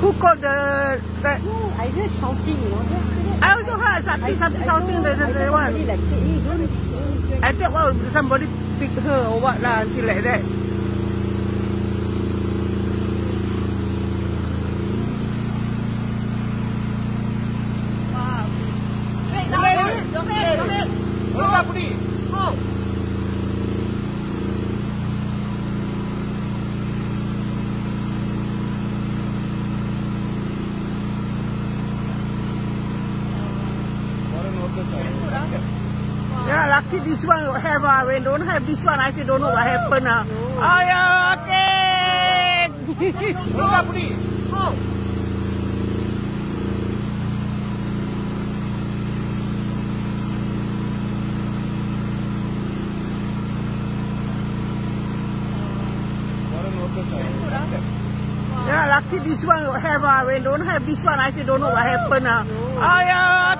call the, the No, I heard shouting, you know. Then after that, I also heard something, something shouting the, the, the one. somebody like, hey, don't, don't, I think well, somebody pick her or what lah, until like that. Yeah, lucky this one have ah. When don't have this one, I say don't know what happen ah. Oh yeah, okay. Yeah, lucky this one have ah. When don't have this one, I say don't know what happen ah. Oh yeah,